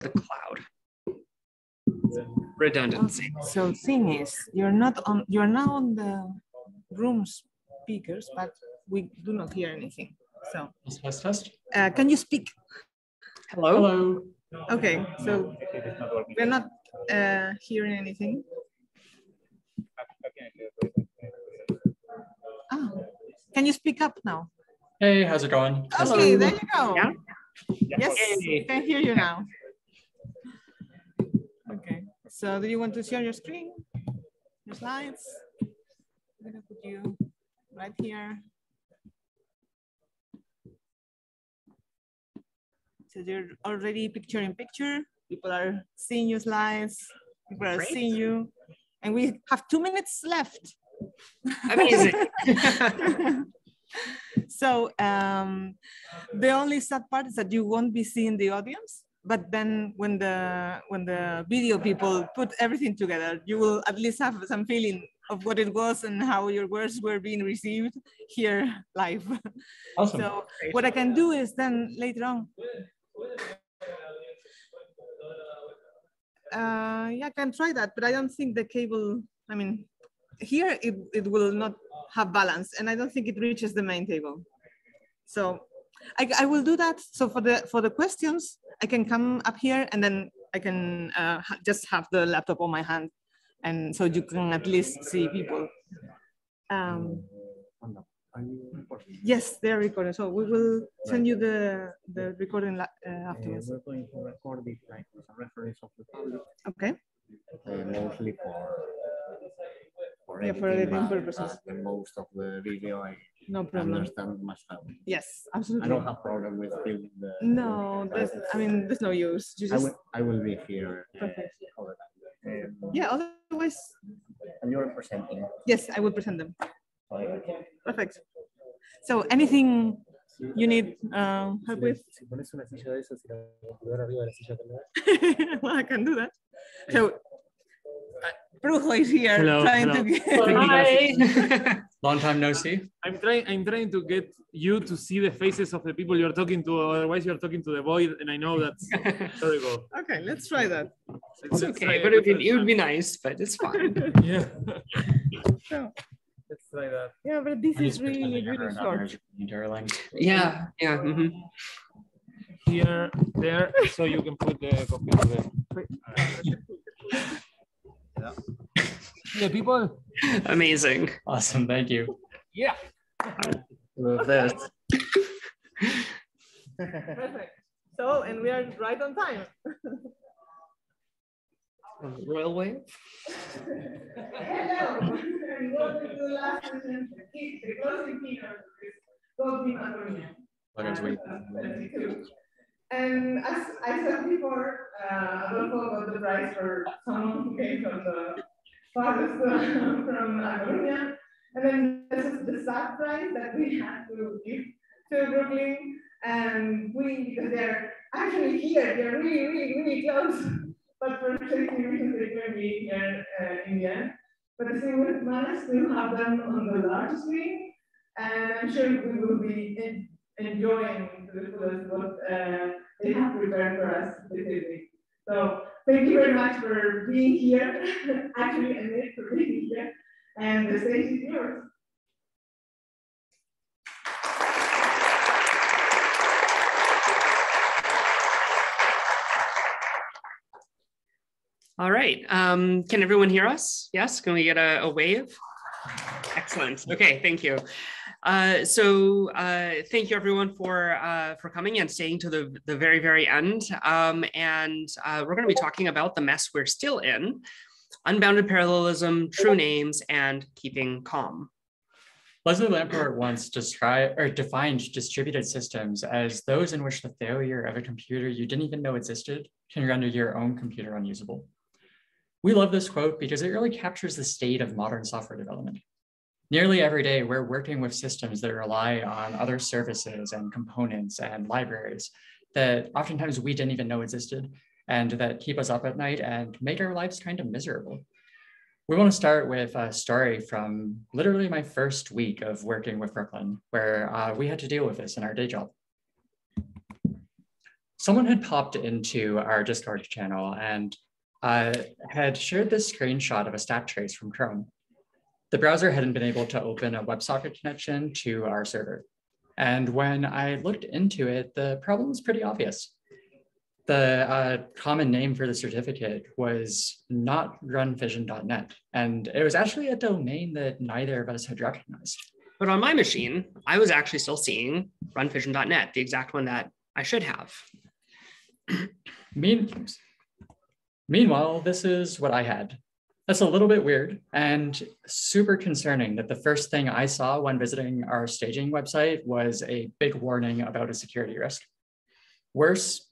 the cloud. Redundancy. So thing is, you're not on. You're now on the room speakers, but we do not hear anything. So Test, test, test. uh, can you speak? Hello. Hello. Okay, so we're not uh, hearing anything. Ah, can you speak up now? Hey, how's it going? Test- Okay, there you go. Yeah? Yes, I can hear you now. So do you want to share your screen, your slides? I'm gonna put you right here. So you're already picture in picture. People are seeing your slides. People are Great. seeing you. And we have two minutes left. Amazing. so um, the only sad part is that you won't be seeing the audience. But then when the when the video people put everything together, you will at least have some feeling of what it was and how your words were being received here live. Awesome. So what I can do is then later on. Uh, yeah, I can try that, but I don't think the cable, I mean, here it, it will not have balance and I don't think it reaches the main table. So I, I will do that. So for the for the questions, I can come up here and then I can uh, ha- just have the laptop on my hand. And so you can at least see people. Um, Yes, they're recording. So we will send you the the recording uh, Uh, afterwards. we're going to record it like a reference of the public, Okay. uh, mostly for for Yeah, for editing, purposes. the most of the video I No problem. understand myself. Yes, absolutely. I don't have problem with filming the. No, there's, I mean, there's no use. You I will, I will be here. uh, Perfect. all the time. Um, yeah. Otherwise, And you're presenting. yes, I will present them. like, Perfect. So anything you need uh, help with? Si pones una silla de esas y la arriba de la silla well, I can do that. So Brujo is here Hello, trying hello. to get. Hi. Long time no see. I'm trying. I'm trying to get you to see the faces of the people you're talking to. Otherwise, you're talking to the void, and I know that's terrible. Okay, let's try that. Let's- It's okay, but it. it would, be, it would be nice, but it's fine. Yeah. So, Let's try that. yeah, but this is really, really everyone short. there is reading Darling. Yeah, yeah. mhm. Here, there, so you can put the computer there. Yeah, people. Amazing. Awesome. Thank you. Yeah. Love this. Perfect. So, and we are right on time. Royal wave. Hello, and welcome to the last session, the closing keynote is Goldie Antonia. Look, I was waiting. And as I said before, uh, Adolfo got the prize for someone who came from the farthest uh, from Antonia. And then this is the sad prize that we had to give to Brooklyn and Quinn because they're actually here, they're really, really, really close. But for safety reasons, they couldn't be here uh, in the end. But I think we managed to have them on the large screen. And I'm sure we will be en- enjoying to the fullest what uh, they have prepared for us this evening. So thank you very much for being here, actually, and Nick for being here. And the stage is yours. All right. Um, can everyone hear us? Yes. Can we get a, a wave? Excellent. Okay. Thank you. Uh, so uh, thank you everyone for uh, for coming and staying to the, the very very end. Um, and uh, we're going to be talking about the mess we're still in, unbounded parallelism, true names, and keeping calm. Leslie Lamport once described or defined distributed systems as those in which the failure of a computer you didn't even know existed can render your own computer unusable. We love this quote because it really captures the state of modern software development. Nearly every day, we're working with systems that rely on other services and components and libraries that oftentimes we didn't even know existed and that keep us up at night and make our lives kind of miserable. We want to start with a story from literally my first week of working with Brooklyn, where uh, we had to deal with this in our day job. someone had popped into our Discord channel and uh, had shared this screenshot of a stack trace from Chrome. The browser hadn't been able to open a WebSocket connection to our server. And when I looked into it, the problem was pretty obvious. The uh, common name for the certificate was not runfission.net, and it was actually a domain that neither of us had recognized. But on my machine, I was actually still seeing runfission.net, the exact one that I should have. Mean, meanwhile, this is what I had. That's a little bit weird and super concerning that the first thing I saw when visiting our staging website was a big warning about a security risk. Worse,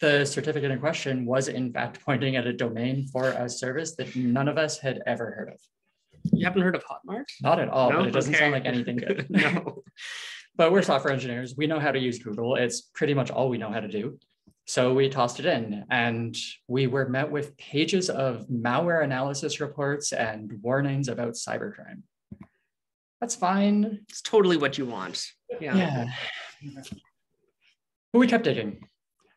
the certificate in question was in fact pointing at a domain for a service that none of us had ever heard of. You haven't heard of Hotmart? Not at all, No? but it doesn't Okay. sound like anything good. no. but we're software engineers. We know how to use Google. It's pretty much all we know how to do. So we tossed it in and we were met with pages of malware analysis reports and warnings about cybercrime. That's fine. It's totally what you want. Yeah. Yeah. But we kept digging.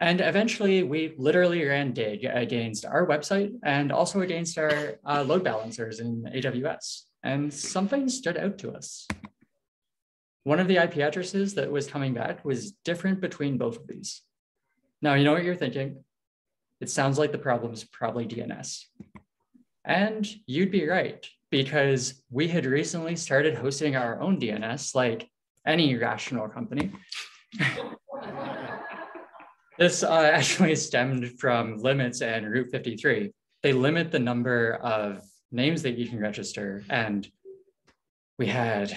And eventually we literally ran dig against our website and also against our uh, load balancers in AWS. And something stood out to us. One of the IP addresses that was coming back was different between both of these. Now, you know what you're thinking? It sounds like the problem is probably DNS. And you'd be right, because we had recently started hosting our own DNS like any rational company. this uh, actually stemmed from limits and Route 53. They limit the number of names that you can register. And we had,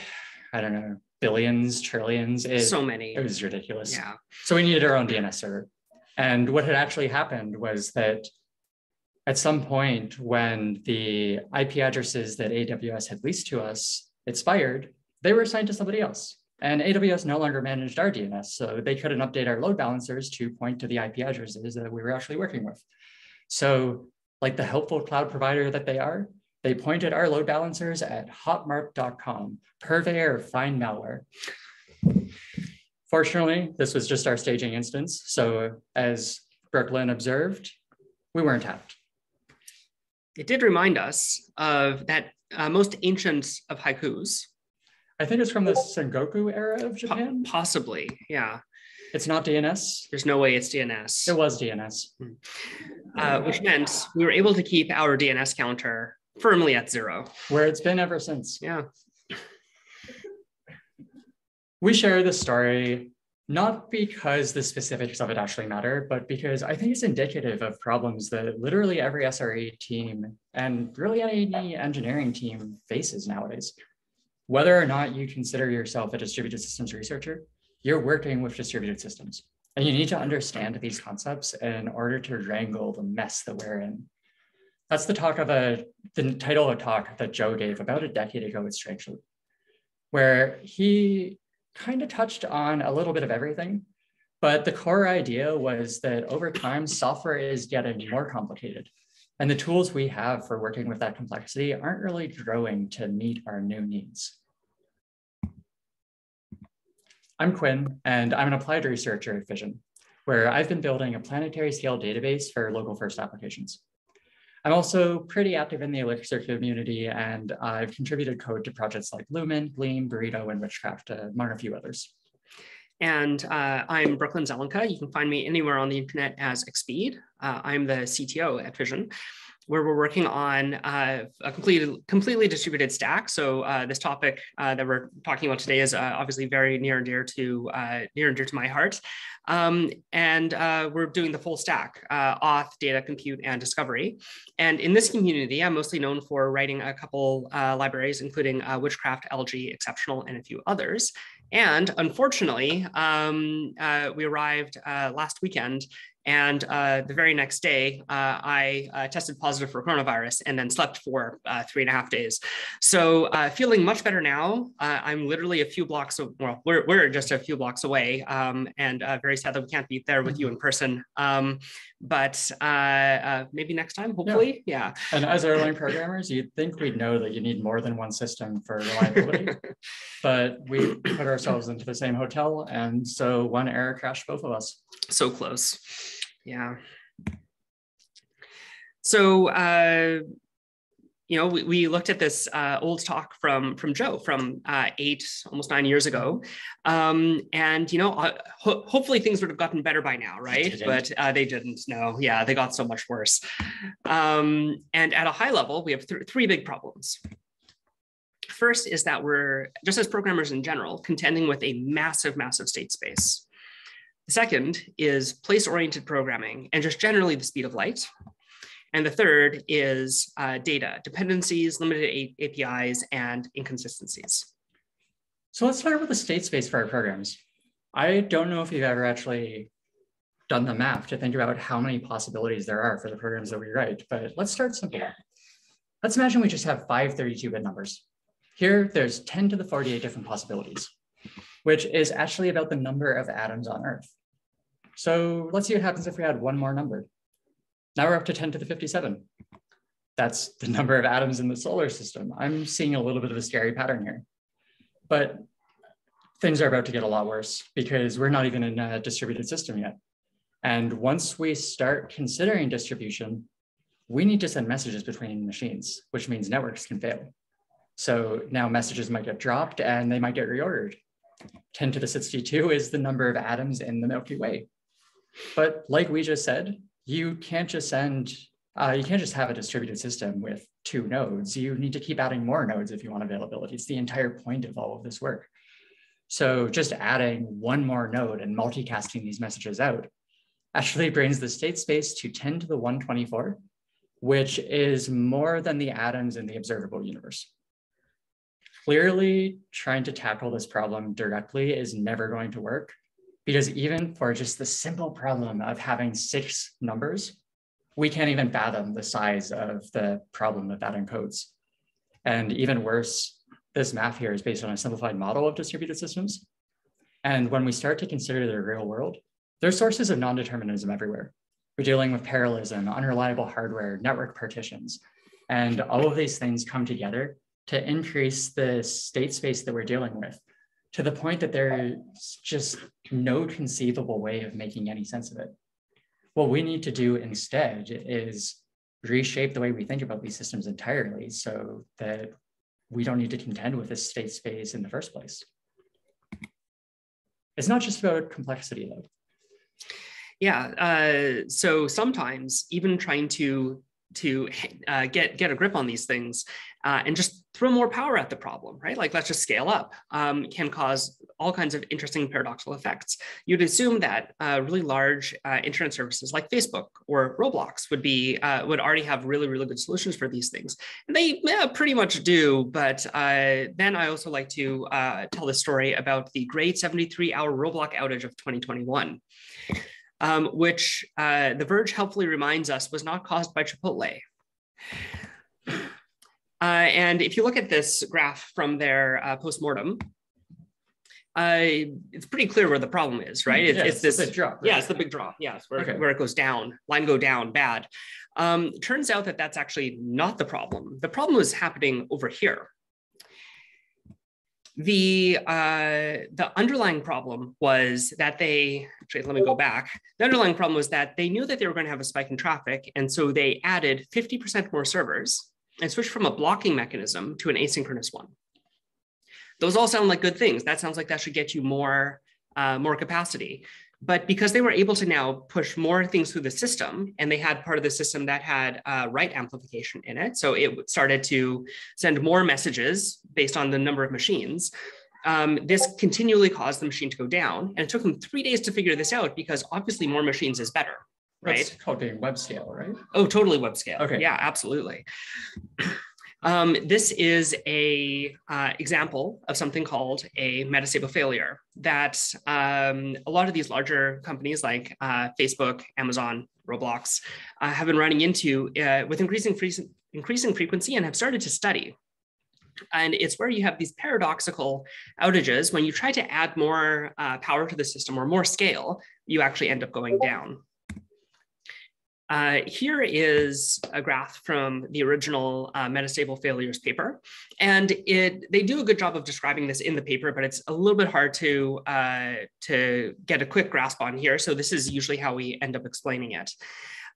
I don't know, billions, trillions. It, So many. it was ridiculous. Yeah. So we needed our own DNS server. And what had actually happened was that at some point when the IP addresses that AWS had leased to us expired, they were assigned to somebody else. And AWS no longer managed our DNS, so they couldn't update our load balancers to point to the IP addresses that we were actually working with. So like the helpful cloud provider that they are, they pointed our load balancers at hotmart.com, purveyor of fine malware. Fortunately, this was just our staging instance. So as Brooklyn observed, we weren't hacked. It did remind us of that uh, most ancient of haikus, I think it's from the Sengoku era of po- Japan. possibly. Yeah. It's not DNS. There's no way it's DNS. It was DNS. uh, which meant we were able to keep our DNS counter firmly at zero. Where it's been ever since. Yeah. We share this story not because the specifics of it actually matter, but because I think it's indicative of problems that literally every SRE team and really any engineering team faces nowadays. Whether or not you consider yourself a distributed systems researcher, you're working with distributed systems. And you need to understand these concepts in order to wrangle the mess that we're in. That's the talk of a the title of a talk that Joe gave about a decade ago at Strange Loop, where he kind of touched on a little bit of everything. But the core idea was that over time, software is getting more complicated. And the tools we have for working with that complexity aren't really growing to meet our new needs. I'm Quinn, and I'm an applied researcher at Fission, where I've been building a planetary scale database for local first applications. I'm also pretty active in the Elixir community, and I've contributed code to projects like Lumen, Gleam, Burrito, and Witchcraft, among a few others. And uh, I'm Brooklyn Zelenka. You can find me anywhere on the internet as expede. Uh, I'm the CTO at Fission, where we're working on uh, a completely, completely distributed stack. So uh, this topic uh, that we're talking about today is uh, obviously very near and dear to uh, near and dear to my heart. Um, and we're doing the full stack, auth, data, compute, and discovery. And in this community, I'm mostly known for writing a couple libraries, including Witchcraft, Algae, Exceptional, and a few others. And unfortunately, um, uh, we arrived uh, last weekend and uh, the very next day, uh, I uh, tested positive for coronavirus and then slept for uh, three and a half days. So uh, feeling much better now. Uh, I'm literally a few blocks, of, well, we're, we're just a few blocks away um, and uh, very sad that we can't be there with you in person. Um, but uh, uh, maybe next time, hopefully. Yeah. And as Erlang programmers, you'd think we'd know that you need more than one system for reliability, but we put ourselves into the same hotel, and so one error crashed both of us. So close. Yeah. So, uh, you know, we, we looked at this uh, old talk from from Joe from uh, eight, almost nine years ago, um, and you know, uh, ho- hopefully things would have gotten better by now, right? didn't. But uh, they didn't. No, yeah, they got so much worse. Um, and at a high level, we have th- three big problems. First is that we're just as programmers in general contending with a massive, massive state space. The second is place-oriented programming and just generally the speed of light. And the third is uh, data, dependencies, limited A- APIs, and inconsistencies. So let's start with the state space for our programs. I don't know if you've ever actually done the math to think about how many possibilities there are for the programs that we write, but let's start simple. Let's imagine we just have five 32-bit numbers. Here, there's 10 to the 48 different possibilities, which is actually about the number of atoms on Earth. So let's see what happens if we add one more number. Now we're up to 10 to the 57. That's the number of atoms in the solar system. I'm seeing a little bit of a scary pattern here. But things are about to get a lot worse because we're not even in a distributed system yet. And once we start considering distribution, we need to send messages between machines, which means networks can fail. So now messages might get dropped and they might get reordered. 10 to the 62 is the number of atoms in the Milky Way. But like we just said, you can't just send, uh, you can't just have a distributed system with two nodes. You need to keep adding more nodes if you want availability. It's the entire point of all of this work. So just adding one more node and multicasting these messages out actually brings the state space to 10 to the 124, which is more than the atoms in the observable universe. Clearly, trying to tackle this problem directly is never going to work because even for just the simple problem of having six numbers, we can't even fathom the size of the problem that that encodes. And even worse, this math here is based on a simplified model of distributed systems. And when we start to consider the real world, there's sources of non-determinism everywhere. We're dealing with parallelism, unreliable hardware, network partitions, and all of these things come together to increase the state space that we're dealing with to the point that there's just no conceivable way of making any sense of it. What we need to do instead is reshape the way we think about these systems entirely so that we don't need to contend with this state space in the first place. It's not just about complexity though. Yeah. Uh, so sometimes even trying to to uh, get get a grip on these things uh, and just throw more power at the problem, right? Like let's just scale up um, can cause all kinds of interesting paradoxical effects. You'd assume that uh, really large uh, internet services like Facebook or Roblox would be uh, would already have really really good solutions for these things, and they yeah, pretty much do. But uh, then I also like to tell the story about the great 73 hour Roblox outage of 2021 um, which uh, The Verge helpfully reminds us was not caused by Chipotle. Uh, and if you look at this graph from their uh, postmortem, uh, it's pretty clear where the problem is, right? It's, Yeah, it's this the drop. right? yeah, it's the big drop. Yes, where, Okay. where it goes down, line go down, bad. Um, turns out that that's actually not the problem. The problem was happening over here. The uh, the underlying problem was that they actually let me go back. The underlying problem was that they knew that they were going to have a spike in traffic, and so they added 50% more servers and switch from a blocking mechanism to an asynchronous one. Those all sound like good things. That sounds like that should get you more uh, more capacity. But because they were able to now push more things through the system, and they had part of the system that had uh, write amplification in it, so it started to send more messages based on the number of machines. Um, this continually caused the machine to go down, and it took them three days to figure this out because obviously more machines is better, right? That's called being web scale, right? Oh, totally web scale. Okay. Yeah, absolutely. Um, this is a uh, example of something called a metastable failure that um, a lot of these larger companies like uh, Facebook, Amazon, Roblox uh, have been running into uh, with increasing, fre- increasing frequency and have started to study. And it's where you have these paradoxical outages. When you try to add more uh, power to the system or more scale, you actually end up going down. Uh, here is a graph from the original uh, metastable failures paper. And it they do a good job of describing this in the paper, but it's a little bit hard to, uh, to get a quick grasp on here. So this is usually how we end up explaining it.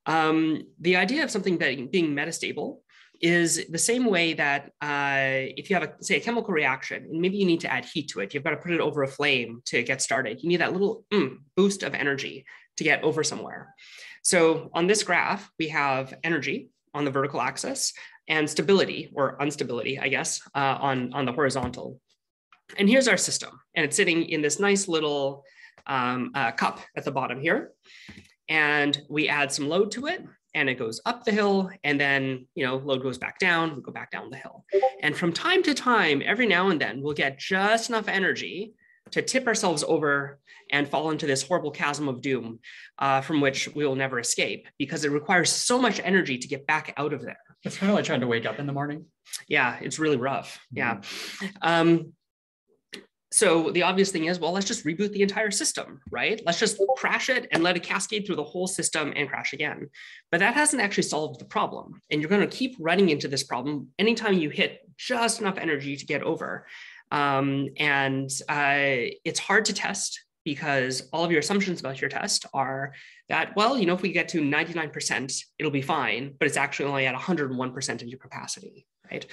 Um, the idea of something being, being metastable is the same way that uh, if you have, a, say, a chemical reaction, and maybe you need to add heat to it, you've got to put it over a flame to get started. You need that little mm, boost of energy to get over somewhere. So on this graph, we have energy on the vertical axis and stability or instability, I guess, uh, on, on the horizontal. And here's our system. And it's sitting in this nice little um, uh, cup at the bottom here. And we add some load to it and it goes up the hill and then you know load goes back down we go back down the hill and from time to time every now and then we'll get just enough energy to tip ourselves over and fall into this horrible chasm of doom uh, from which we will never escape because it requires so much energy to get back out of there. It's kind of like trying to wake up in the morning. Yeah, it's really rough. Yeah. Um, so the obvious thing is, well, let's just reboot the entire system, right? Let's just crash it and let it cascade through the whole system and crash again. But that hasn't actually solved the problem. And you're going to keep running into this problem anytime you hit just enough energy to get over. Um, and uh, it's hard to test because all of your assumptions about your test are that, well, you know, if we get to 99%, it'll be fine, but it's actually only at 101% of your capacity, right?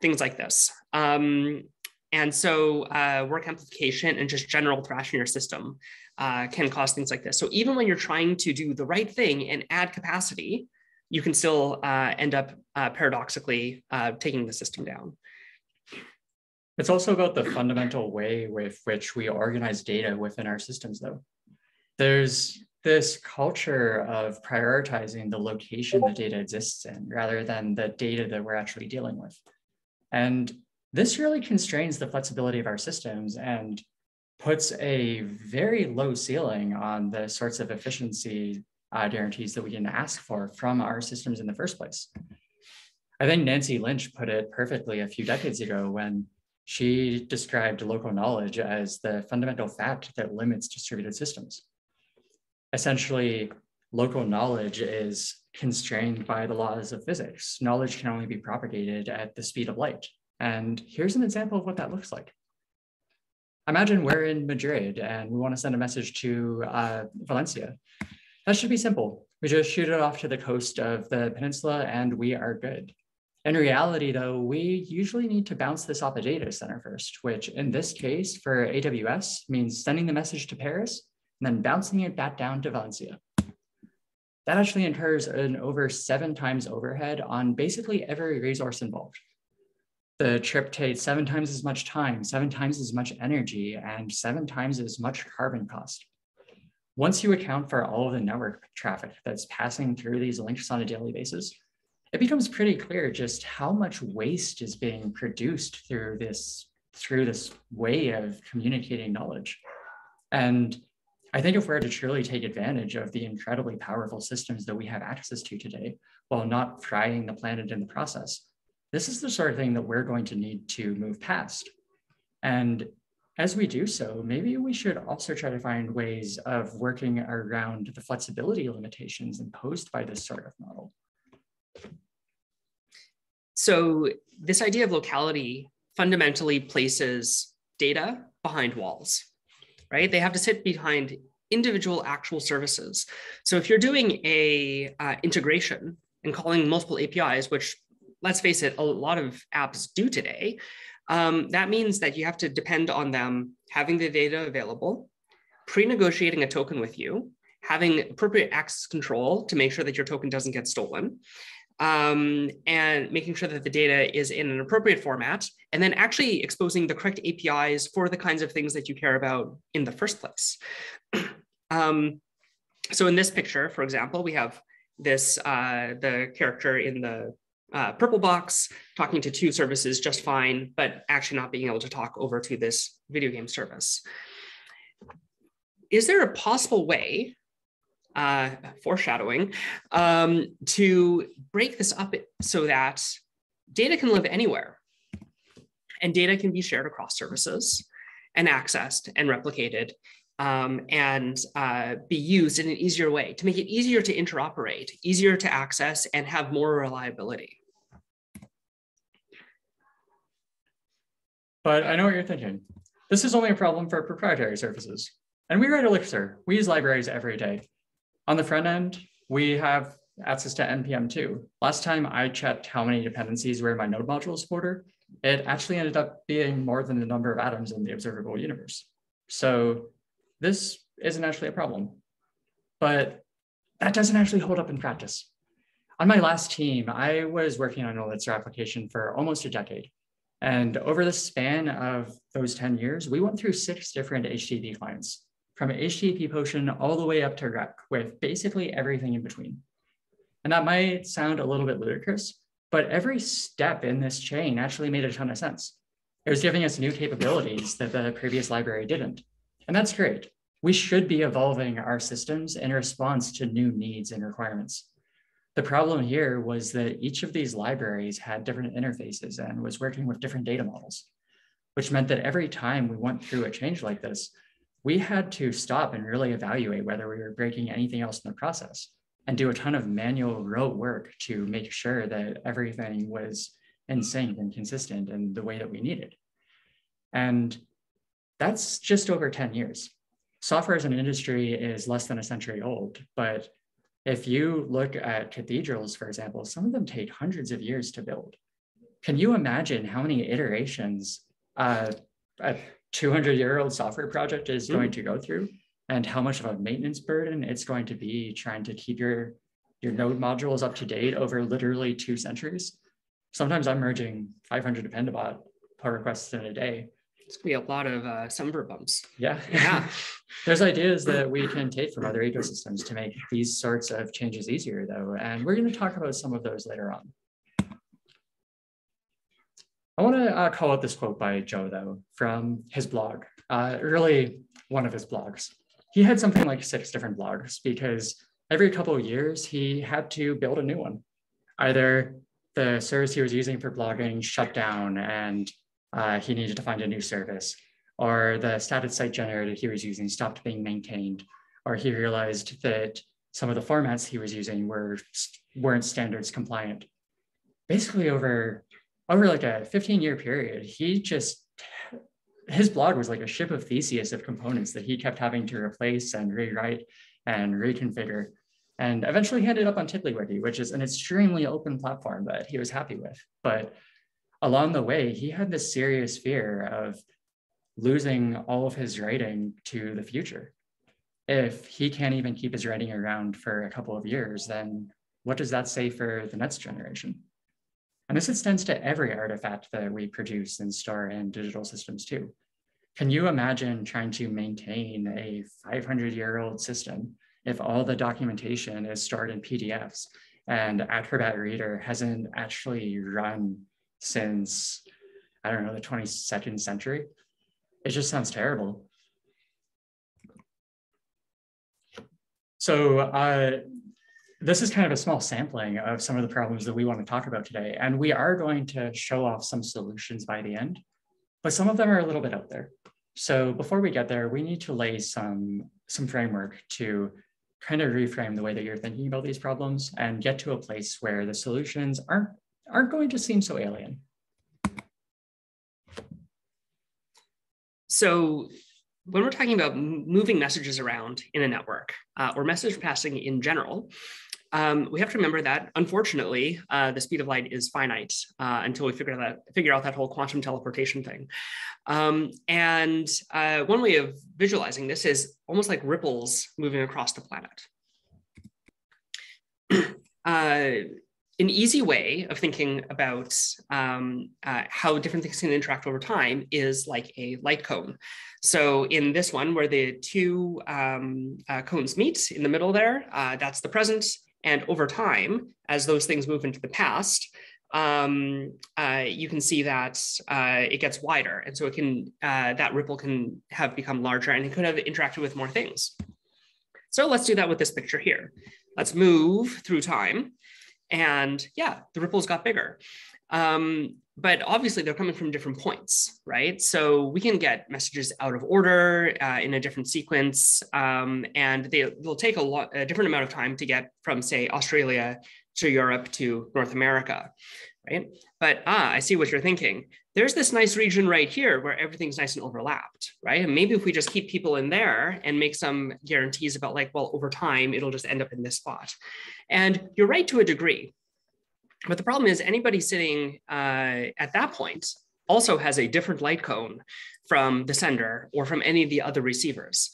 Things like this. Um, and so uh, work amplification and just general thrash in your system uh, can cause things like this. So even when you're trying to do the right thing and add capacity, you can still uh, end up uh, paradoxically uh, taking the system down. It's also about the fundamental way with which we organize data within our systems, though. There's this culture of prioritizing the location the data exists in rather than the data that we're actually dealing with. And this really constrains the flexibility of our systems and puts a very low ceiling on the sorts of efficiency uh, guarantees that we can ask for from our systems in the first place. I think Nancy Lynch put it perfectly a few decades ago when she described local knowledge as the fundamental fact that limits distributed systems. Essentially, local knowledge is constrained by the laws of physics. Knowledge can only be propagated at the speed of light. And here's an example of what that looks like. Imagine we're in Madrid and we want to send a message to uh, Valencia. That should be simple. We just shoot it off to the coast of the peninsula and we are good. In reality, though, we usually need to bounce this off a data center first, which in this case for AWS means sending the message to Paris and then bouncing it back down to Valencia. That actually incurs an over seven times overhead on basically every resource involved. The trip takes seven times as much time, seven times as much energy, and seven times as much carbon cost. Once you account for all of the network traffic that's passing through these links on a daily basis, it becomes pretty clear just how much waste is being produced through this through this way of communicating knowledge. And I think if we're to truly take advantage of the incredibly powerful systems that we have access to today, while not frying the planet in the process, this is the sort of thing that we're going to need to move past. And as we do so, maybe we should also try to find ways of working around the flexibility limitations imposed by this sort of model. So this idea of locality fundamentally places data behind walls, right? They have to sit behind individual actual services. So if you're doing a uh, integration and calling multiple APIs, which let's face it, a lot of apps do today, um, that means that you have to depend on them having the data available, pre-negotiating a token with you, having appropriate access control to make sure that your token doesn't get stolen, um, and making sure that the data is in an appropriate format, and then actually exposing the correct APIs for the kinds of things that you care about in the first place. um, so in this picture, for example, we have this, uh, the character in the uh, purple box talking to two services just fine, but actually not being able to talk over to this video game service. Is there a possible way uh, foreshadowing, um, to break this up so that data can live anywhere and data can be shared across services and accessed and replicated um, and uh, be used in an easier way to make it easier to interoperate, easier to access, and have more reliability. But I know what you're thinking. This is only a problem for proprietary services. And we write Elixir. We use libraries every day. On the front end, we have access to NPM too. Last time I checked how many dependencies were in my node module supporter, it actually ended up being more than the number of atoms in the observable universe. So this isn't actually a problem. But that doesn't actually hold up in practice. On my last team, I was working on an Elixir application for almost a decade. And over the span of those 10 years, we went through six different HTTP clients, from HTTPotion all the way up to Req, with basically everything in between. And that might sound a little bit ludicrous, but every step in this chain actually made a ton of sense. It was giving us new capabilities that the previous library didn't. And that's great. We should be evolving our systems in response to new needs and requirements. The problem here was that each of these libraries had different interfaces and was working with different data models, which meant that every time we went through a change like this, we had to stop and really evaluate whether we were breaking anything else in the process and do a ton of manual rote work to make sure that everything was in sync and consistent in the way that we needed. And that's just over 10 years. Software as an industry is less than a century old, but if you look at cathedrals, for example, some of them take hundreds of years to build. Can you imagine how many iterations uh, a 200 year old software project is mm. going to go through and how much of a maintenance burden it's going to be trying to keep your, your node modules up to date over literally two centuries? Sometimes I'm merging 500 Dependabot pull requests in a day it's gonna be a lot of uh, semver bumps. Yeah. Yeah. There's ideas that we can take from other ecosystems to make these sorts of changes easier, though. And we're going to talk about some of those later on. I want to uh, call out this quote by Joe, though, from his blog, uh, really one of his blogs. He had something like six different blogs because every couple of years he had to build a new one. Either the service he was using for blogging shut down and uh, he needed to find a new service, or the static site generator he was using stopped being maintained, or he realized that some of the formats he was using were weren't standards compliant. Basically, over over like a 15 year period, he just his blog was like a ship of Theseus of components that he kept having to replace and rewrite and reconfigure. And eventually he ended up on TiddlyWiki, which is an extremely open platform that he was happy with. But along the way, he had this serious fear of losing all of his writing to the future. If he can't even keep his writing around for a couple of years, then what does that say for the next generation? And this extends to every artifact that we produce and store in digital systems too. Can you imagine trying to maintain a 500 year old system if all the documentation is stored in PDFs and Acrobat Reader hasn't actually run since, I don't know, the 22nd century. It just sounds terrible. So uh, this is kind of a small sampling of some of the problems that we want to talk about today. And we are going to show off some solutions by the end, but some of them are a little bit out there. So before we get there, we need to lay some, some framework to kind of reframe the way that you're thinking about these problems and get to a place where the solutions aren't aren't going to seem so alien. So when we're talking about moving messages around in a network uh, or message passing in general, um, we have to remember that unfortunately, uh, the speed of light is finite uh, until we figure that figure out that whole quantum teleportation thing. Um, and uh, one way of visualizing this is almost like ripples moving across the planet. Uh, an easy way of thinking about um, uh, how different things can interact over time is like a light cone. So in this one, where the two um, uh, cones meet in the middle there, uh, that's the present. And over time, as those things move into the past, um, uh, you can see that uh, it gets wider. And so it can, uh, that ripple can have become larger and it could have interacted with more things. So let's do that with this picture here. Let's move through time. And yeah, the ripples got bigger. Um, but obviously they're coming from different points, right? So we can get messages out of order uh, in a different sequence, um, and they, will take a lot, a different amount of time to get from, say, Australia to Europe to North America, right? But ah, I see what you're thinking. There's this nice region right here where everything's nice and overlapped, right? And maybe if we just keep people in there and make some guarantees about like, well, over time, it'll just end up in this spot. And you're right to a degree. But the problem is anybody sitting uh, at that point also has a different light cone from the sender or from any of the other receivers.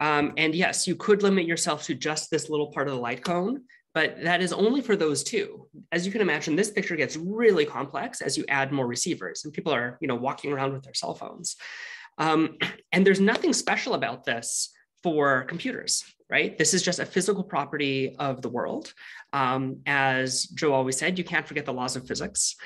Um, and yes, you could limit yourself to just this little part of the light cone, but that is only for those two. As you can imagine, this picture gets really complex as you add more receivers and people are, you know, walking around with their cell phones. Um, and there's nothing special about this for computers, right? This is just a physical property of the world. Um, as Joe always said, you can't forget the laws of physics.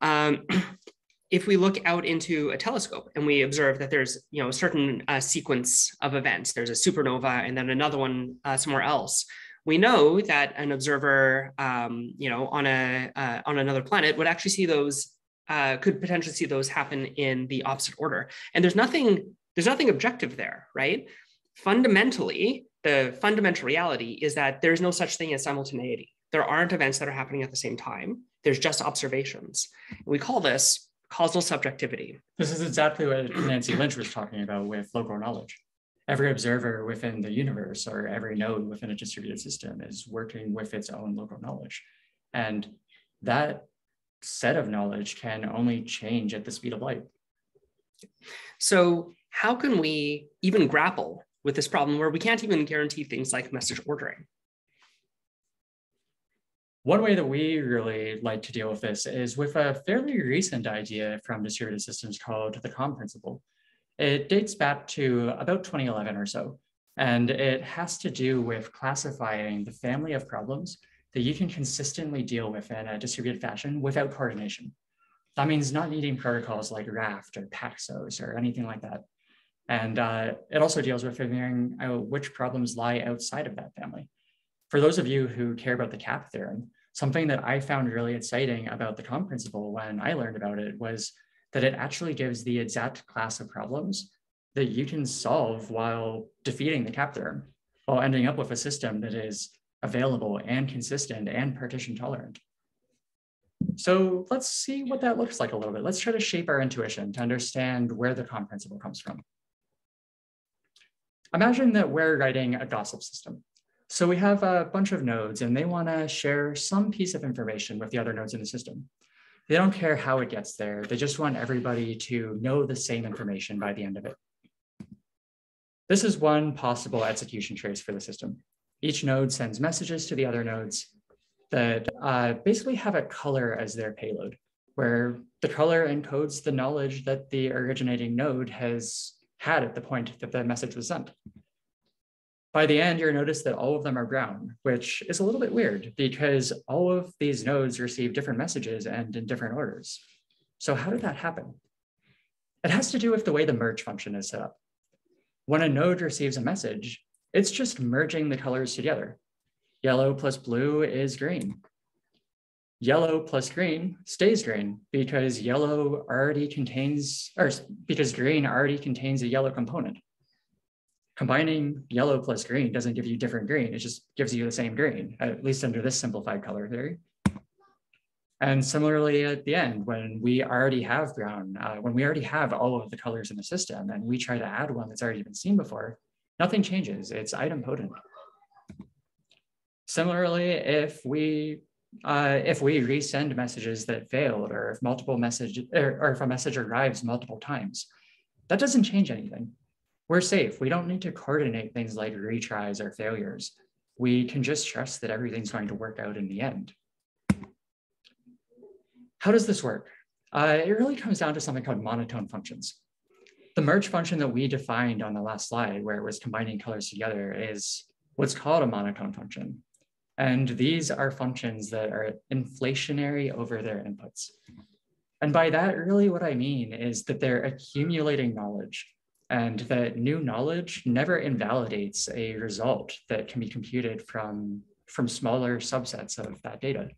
Um, if we look out into a telescope and we observe that there's you know a certain uh, sequence of events, there's a supernova and then another one uh, somewhere else, we know that an observer um, you know on a uh, on another planet would actually see those uh, could potentially see those happen in the opposite order. And there's nothing there's nothing objective there, right? Fundamentally, the fundamental reality is that there's no such thing as simultaneity. There aren't events that are happening at the same time. There's just observations. We call this causal subjectivity. This is exactly what Nancy Lynch was talking about with local knowledge. Every observer within the universe or every node within a distributed system is working with its own local knowledge. And that set of knowledge can only change at the speed of light. So how can we even grapple with this problem where we can't even guarantee things like message ordering. One way that we really like to deal with this is with a fairly recent idea from distributed systems called the CALM principle. It dates back to about 2011 or so, and it has to do with classifying the family of problems that you can consistently deal with in a distributed fashion without coordination. That means not needing protocols like Raft or Paxos or anything like that. And uh, it also deals with figuring out which problems lie outside of that family. For those of you who care about the CAP theorem, something that I found really exciting about the CALM principle when I learned about it was that it actually gives the exact class of problems that you can solve while defeating the CAP theorem, while ending up with a system that is available and consistent and partition tolerant. So let's see what that looks like a little bit. Let's try to shape our intuition to understand where the CALM principle comes from. Imagine that we're writing a gossip system. So we have a bunch of nodes and they want to share some piece of information with the other nodes in the system. They don't care how it gets there. They just want everybody to know the same information by the end of it. This is one possible execution trace for the system. Each node sends messages to the other nodes that uh, basically have a color as their payload, where the color encodes the knowledge that the originating node has had at the point that the message was sent. By the end, you'll notice that all of them are brown, which is a little bit weird because all of these nodes receive different messages and in different orders. So how did that happen? It has to do with the way the merge function is set up. When a node receives a message, it's just merging the colors together. Yellow plus blue is green yellow plus green stays green because yellow already contains, or because green already contains a yellow component. Combining yellow plus green doesn't give you different green, it just gives you the same green, at least under this simplified color theory. And similarly at the end, when we already have brown, uh, when we already have all of the colors in the system and we try to add one that's already been seen before, nothing changes, it's idempotent. Similarly, if we uh, if we resend messages that failed or if multiple messages or, or if a message arrives multiple times, that doesn't change anything. We're safe. We don't need to coordinate things like retries or failures. We can just trust that everything's going to work out in the end. How does this work? Uh, it really comes down to something called monotone functions. The merge function that we defined on the last slide, where it was combining colors together, is what's called a monotone function. And these are functions that are inflationary over their inputs. And by that, really what I mean is that they're accumulating knowledge and that new knowledge never invalidates a result that can be computed from, from smaller subsets of that data.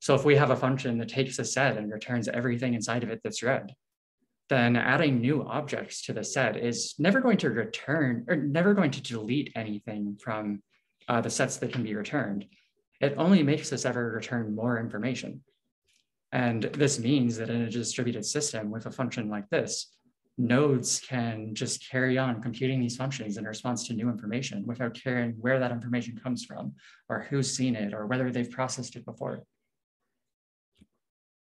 So if we have a function that takes a set and returns everything inside of it that's read, then adding new objects to the set is never going to return or never going to delete anything from uh, the sets that can be returned. It only makes us ever return more information. And this means that in a distributed system with a function like this, nodes can just carry on computing these functions in response to new information without caring where that information comes from or who's seen it or whether they've processed it before.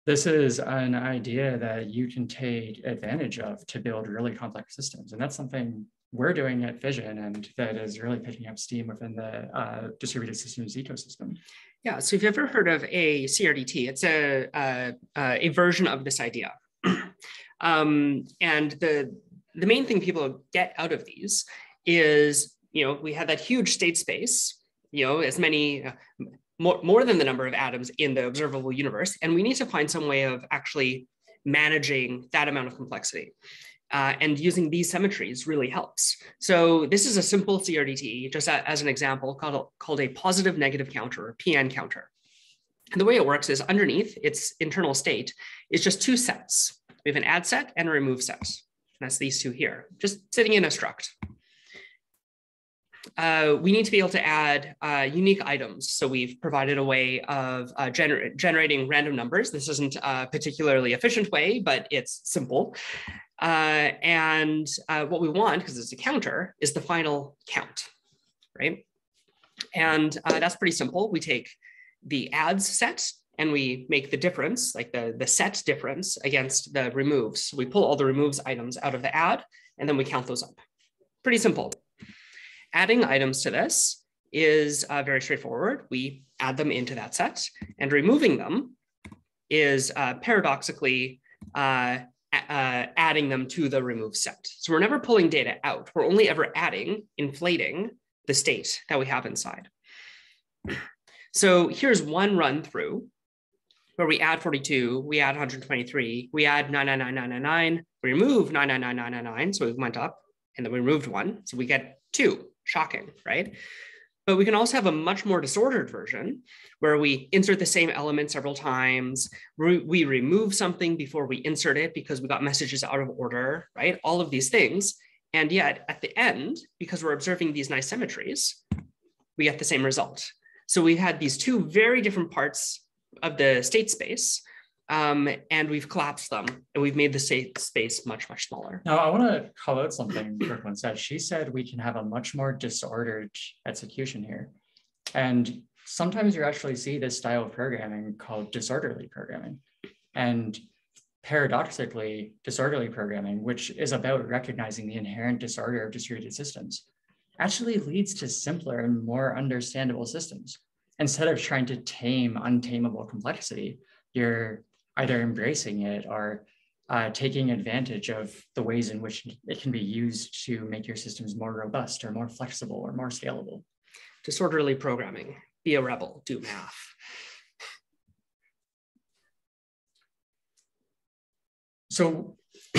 This is an idea that you can take advantage of to build really complex systems. And that's something we're doing at Fission and that is really picking up steam within the uh, distributed systems ecosystem. Yeah, so if you've ever heard of a CRDT, it's a, a, a version of this idea. um, and the, the main thing people get out of these is, you know, we have that huge state space, you know, as many, uh, more, more than the number of atoms in the observable universe. And we need to find some way of actually managing that amount of complexity. Uh, and using these symmetries really helps. So this is a simple CRDT, just a, as an example, called, called a positive negative counter, or PN counter. And the way it works is underneath its internal state is just two sets. We have an add set and a remove set. And that's these two here, just sitting in a struct uh, we need to be able to add uh, unique items. So we've provided a way of uh, gener generating random numbers. This isn't a particularly efficient way, but it's simple. Uh, and uh, what we want, because it's a counter, is the final count, right? And uh, that's pretty simple. We take the adds set and we make the difference, like the, the set difference against the removes. We pull all the removes items out of the add, and then we count those up. Pretty simple. Adding items to this is uh, very straightforward. We add them into that set and removing them is uh, paradoxically uh, uh, adding them to the remove set. So we're never pulling data out. We're only ever adding, inflating the state that we have inside. So here's one run through where we add 42, we add 123, we add 999999, we remove 999999, so we went up, and then we removed one, so we get two shocking, right? But we can also have a much more disordered version where we insert the same element several times. We, we remove something before we insert it because we got messages out of order, right? All of these things. And yet at the end, because we're observing these nice symmetries, we get the same result. So we had these two very different parts of the state space um, and we've collapsed them and we've made the state space much, much smaller. Now, I want to call out something Brooklyn said. She said we can have a much more disordered execution here. And sometimes you actually see this style of programming called disorderly programming. And paradoxically, disorderly programming, which is about recognizing the inherent disorder of distributed systems, actually leads to simpler and more understandable systems. Instead of trying to tame untamable complexity, you're either embracing it or uh, taking advantage of the ways in which it can be used to make your systems more robust or more flexible or more scalable. Disorderly programming, be a rebel, do math. So,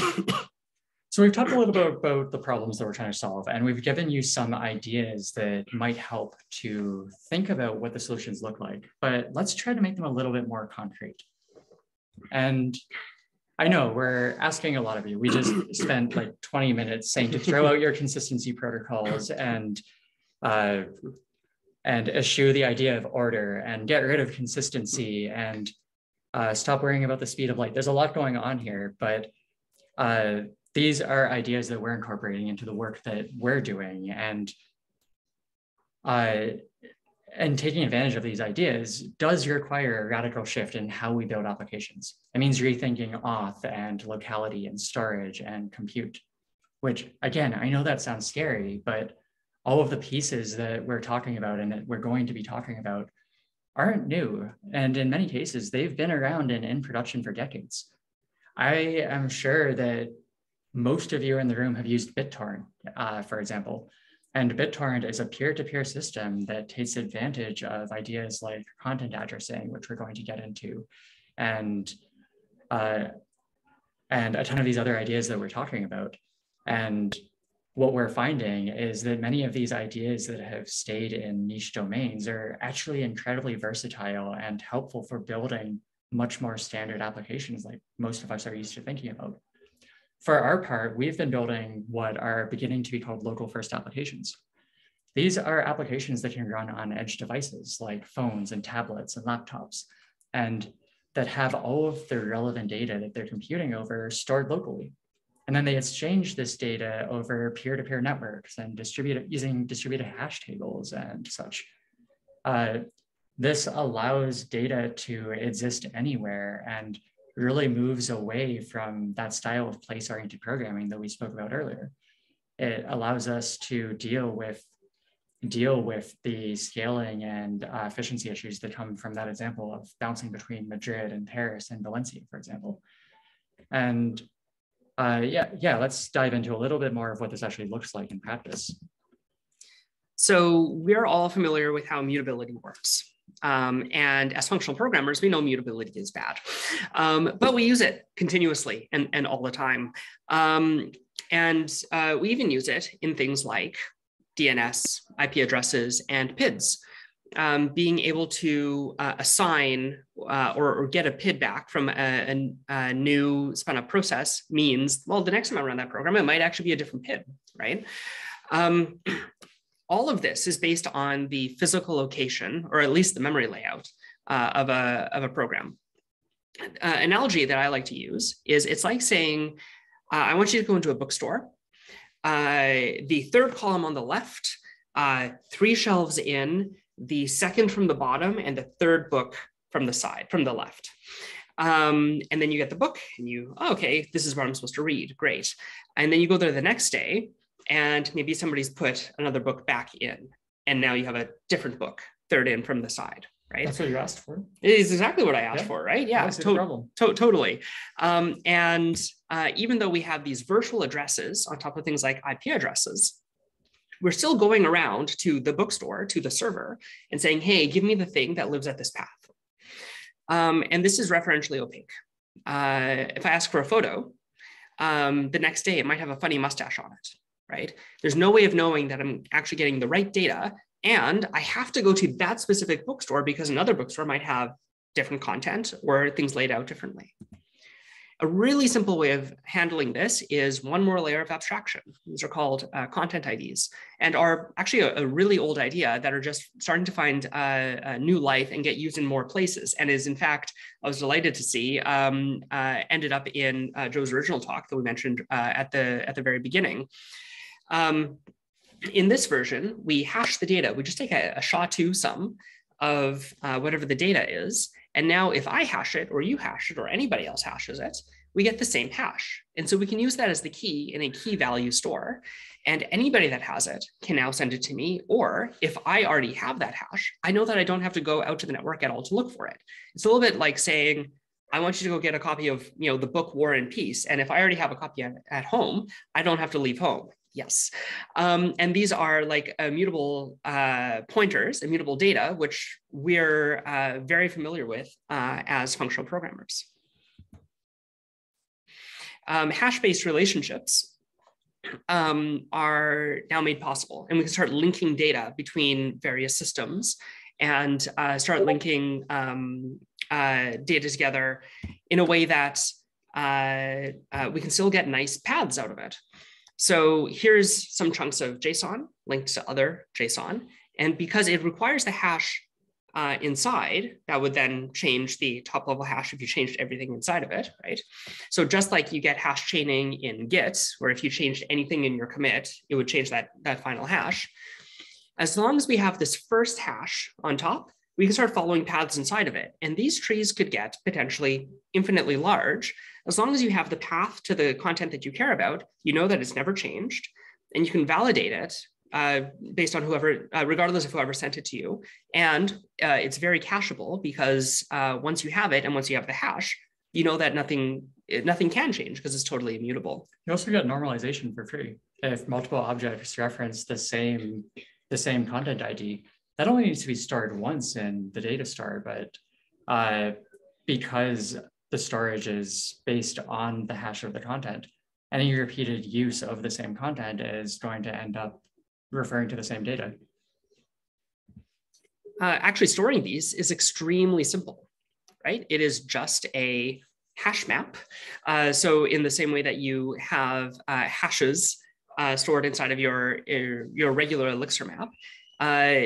so we've talked a little bit about the problems that we're trying to solve, and we've given you some ideas that might help to think about what the solutions look like, but let's try to make them a little bit more concrete. And I know we're asking a lot of you. We just spent like 20 minutes saying to throw out your consistency protocols and uh, and eschew the idea of order and get rid of consistency and uh, stop worrying about the speed of light. There's a lot going on here, but uh, these are ideas that we're incorporating into the work that we're doing. And uh, and taking advantage of these ideas does require a radical shift in how we build applications. It means rethinking auth and locality and storage and compute, which again, I know that sounds scary, but all of the pieces that we're talking about and that we're going to be talking about aren't new. And in many cases, they've been around and in production for decades. I am sure that most of you in the room have used BitTorrent, uh, for example. And BitTorrent is a peer-to-peer system that takes advantage of ideas like content addressing, which we're going to get into, and uh, and a ton of these other ideas that we're talking about. And what we're finding is that many of these ideas that have stayed in niche domains are actually incredibly versatile and helpful for building much more standard applications like most of us are used to thinking about. For our part, we've been building what are beginning to be called local first applications. These are applications that can run on edge devices like phones and tablets and laptops, and that have all of the relevant data that they're computing over stored locally. And then they exchange this data over peer-to-peer networks and distribute using distributed hash tables and such. Uh, this allows data to exist anywhere and really moves away from that style of place-oriented programming that we spoke about earlier. It allows us to deal with deal with the scaling and uh, efficiency issues that come from that example of bouncing between Madrid and Paris and Valencia, for example. And uh, yeah, yeah, let's dive into a little bit more of what this actually looks like in practice. So we're all familiar with how mutability works. Um, and as functional programmers, we know mutability is bad, um, but we use it continuously and, and all the time. Um, and uh, we even use it in things like DNS, IP addresses, and PIDs um, being able to uh, assign uh, or, or, get a PID back from a, a, a, new spun up process means, well, the next time I run that program, it might actually be a different PID, right? Um, all of this is based on the physical location, or at least the memory layout uh, of, a, of a program. Uh, analogy that I like to use is it's like saying, uh, I want you to go into a bookstore. Uh, the third column on the left, three shelves in, the second from the bottom and the third book from the side, from the left. Um, and then you get the book and you, oh, okay, this is what I'm supposed to read. Great. And then you go there the next day and maybe somebody's put another book back in. And now you have a different book, third in from the side, right? That's what you asked for. It is exactly what I asked yeah. for, right? Yeah, to- to- totally. Um, and uh, even though we have these virtual addresses on top of things like IP addresses, we're still going around to the bookstore, to the server, and saying, hey, give me the thing that lives at this path. Um, and this is referentially opaque. Uh, if I ask for a photo, um, the next day it might have a funny mustache on it, right? There's no way of knowing that I'm actually getting the right data. And I have to go to that specific bookstore because another bookstore might have different content or things laid out differently. A really simple way of handling this is one more layer of abstraction. These are called uh, content IDs and are actually a, a, really old idea that are just starting to find uh, new life and get used in more places. And is in fact, I was delighted to see, um, uh, ended up in uh, Joe's original talk that we mentioned uh, at, the, at the very beginning. Um, in this version, we hash the data. We just take a, a SHA-2 sum of uh, whatever the data is, and now if I hash it or you hash it or anybody else hashes it, we get the same hash. And so we can use that as the key in a key value store. And anybody that has it can now send it to me. Or if I already have that hash, I know that I don't have to go out to the network at all to look for it. It's a little bit like saying, I want you to go get a copy of you know the book War and Peace. And if I already have a copy at, at home, I don't have to leave home. Yes. Um, and these are like immutable uh, pointers, immutable data, which we're uh, very familiar with uh, as functional programmers. Um, hash-based relationships um, are now made possible, and we can start linking data between various systems and uh, start linking um, uh, data together in a way that uh, we can still get nice paths out of it. So here's some chunks of JSON linked to other JSON. And because it requires the hash uh, inside, that would then change the top level hash if you changed everything inside of it, right? So just like you get hash chaining in Git, where if you changed anything in your commit, it would change that, that final hash. As long as we have this first hash on top, we can start following paths inside of it. And these trees could get potentially infinitely large. As long as you have the path to the content that you care about, you know that it's never changed, and you can validate it uh, based on whoever, uh, regardless of whoever sent it to you. And uh, it's very cacheable because uh, once you have it and once you have the hash, you know that nothing nothing can change because it's totally immutable. You also get normalization for free. If multiple objects reference the same the same content ID, that only needs to be stored once in the data store, but uh, because the storage is based on the hash of the content, any repeated use of the same content is going to end up referring to the same data. Uh, actually storing these is extremely simple, right? It is just a hash map. Uh, so in the same way that you have uh, hashes uh, stored inside of your, your regular Elixir map, uh,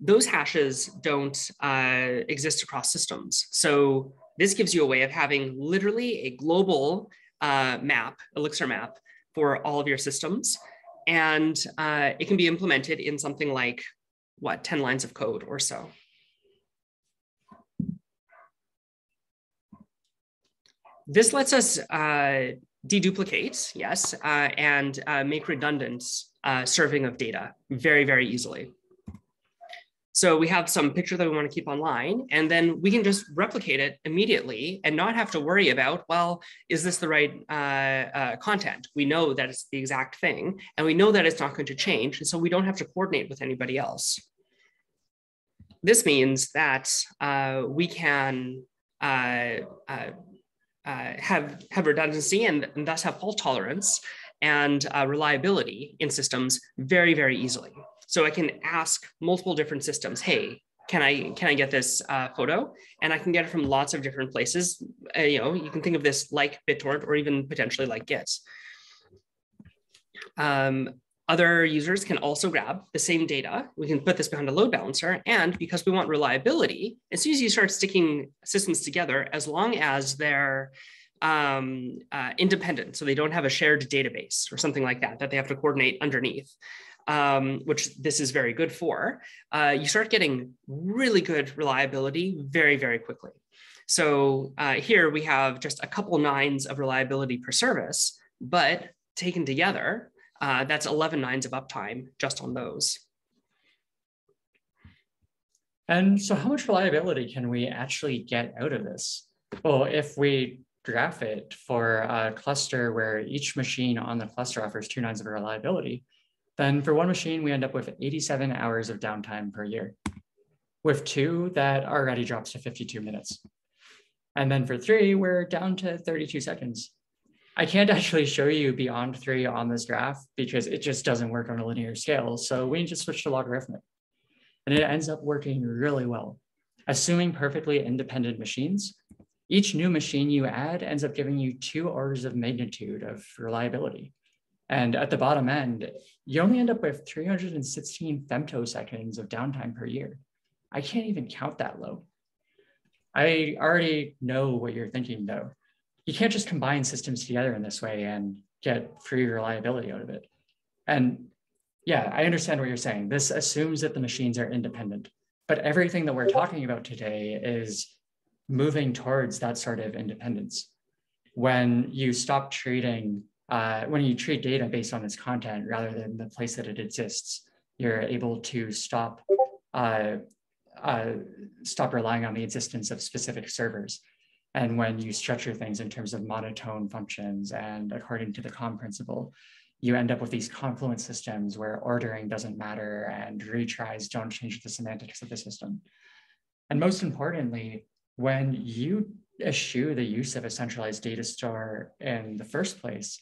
those hashes don't uh, exist across systems. So this gives you a way of having literally a global uh, map, Elixir map, for all of your systems. And uh, it can be implemented in something like, what, 10 lines of code or so. This lets us uh, deduplicate, yes, uh, and make redundant serving of data very, very easily. So we have some picture that we want to keep online, and then we can just replicate it immediately and not have to worry about, well, is this the right uh, uh, content? We know that it's the exact thing, and we know that it's not going to change, and so we don't have to coordinate with anybody else. This means that uh, we can uh, uh, uh, have, have redundancy and, and, thus have fault tolerance and reliability in systems very, very easily. So I can ask multiple different systems, hey, can I can I get this uh, photo? And I can get it from lots of different places. Uh, you know, you can think of this like BitTorrent or even potentially like Git. Um, other users can also grab the same data. We can put this behind a load balancer. And because we want reliability, as soon as you start sticking systems together, as long as they're um, uh, independent, so they don't have a shared database or something like that, that they have to coordinate underneath, um, which this is very good for, uh, you start getting really good reliability very, very quickly. So uh, here we have just a couple nines of reliability per service, but taken together, uh, that's 11 nines of uptime just on those. And so how much reliability can we actually get out of this? Well, if we graph it for a cluster where each machine on the cluster offers two nines of reliability, then for one machine, we end up with 87 hours of downtime per year. With two, that already drops to 52 minutes. And then for three, we're down to 32 seconds. I can't actually show you beyond three on this graph because it just doesn't work on a linear scale. So we just switch to logarithmic. And it ends up working really well. Assuming perfectly independent machines, each new machine you add ends up giving you two orders of magnitude of reliability. And at the bottom end, you only end up with 316 femtoseconds of downtime per year. I can't even count that low. I already know what you're thinking though. You can't just combine systems together in this way and get free reliability out of it. And yeah, I understand what you're saying. This assumes that the machines are independent, but everything that we're talking about today is moving towards that sort of independence. When you stop treating uh, when you treat data based on its content rather than the place that it exists, you're able to stop uh, uh, stop relying on the existence of specific servers. And when you structure things in terms of monotone functions and according to the CALM principle, you end up with these confluent systems where ordering doesn't matter and retries don't change the semantics of the system. And most importantly, when you eschew the use of a centralized data store in the first place,